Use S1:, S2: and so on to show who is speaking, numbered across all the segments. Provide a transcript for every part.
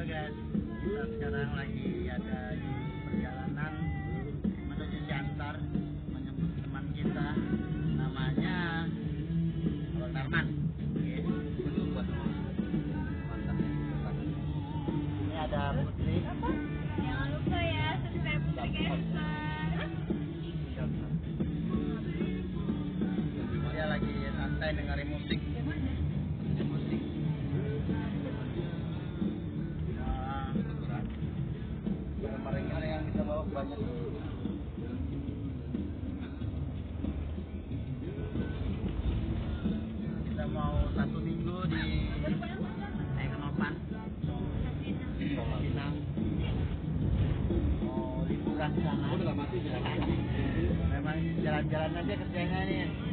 S1: guys, kita sekarang lagi ada di perjalanan menuju Siantar menyambut teman kita namanya Abang mantap. Ini ada Putri. Banyak. Kita mau satu minggu di Eknopan, Pinang. Mau liburan sana. Memang jalan-jalan aja kerjanya nih.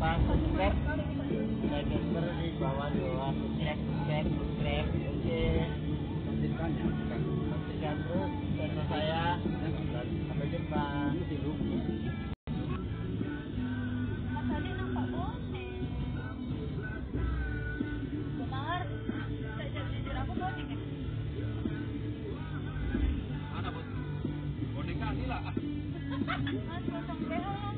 S1: Lupa subscribe. Gamer di bawah bawah subscribe, subscribe, subscribe. Oke. Saksikan terus channel saya. Sampai jumpa.
S2: Mas nampak